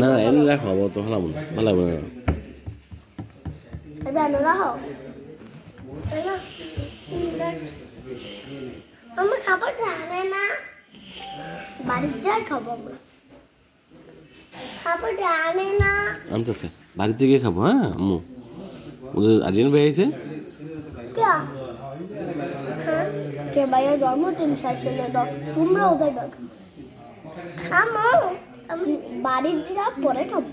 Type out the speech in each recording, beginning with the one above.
না এমনি রাখো আবার তো ভালো ভালো লাগবে না। আমার খাবার জানে না। বাড়ির যাই খাব আমরা। আনতেছে। বাড়ি থেকে খাব হ্যাঁ আম্মু? ওদের আরিয়ান ভাই আছে কে? হ্যাঁ? কে ভাইয়ের জন্মদিন শেষ হলে দাও তোমরাও যাইবা খামো। আমি বাড়ির যা পরে খাব।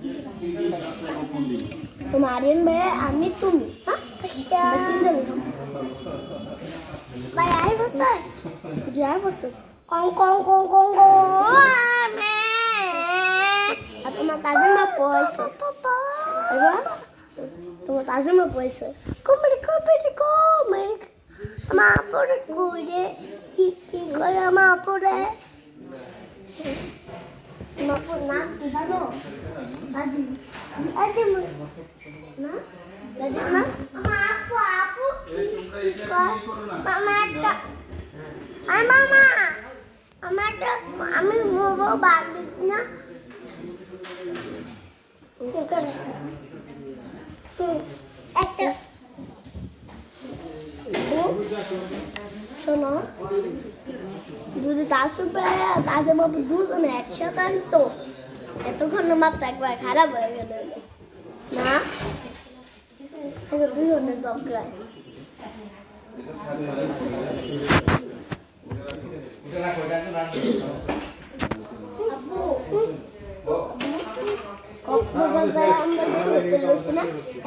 তোমার আরিয়ান ভাই আমি তুমি। হ্যাঁ? খাব ভাই আই বসে। যাই বসে। কং কং কং কং কং আর তোমার কাজের মা পয়সা এবার তোমার কাজের মা পয়সা কমেডি কমেডি কমেডি মা পড়ে করে কি কি করে মা পড়ে মা পড়ে না কি জানো দাদি দাদি না দাদি না মা আপু আপু মামা একটা আই মামা আমার একটা আমি বলব বাড়ি না কি করে হুম, একটা শোনো যদি তার সুপে তাদের মতো দুজনে একসাথে আনতো এতক্ষণ মাত্র একবার খারাপ হয়ে গেল না দুজনে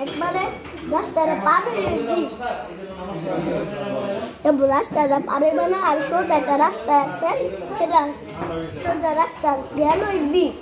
একবারে রাস্তাটা পার রাস্তাটা পার হইবে না আর সোজা একটা রাস্তা আছে সেটা সোজা রাস্তা গেল বিচ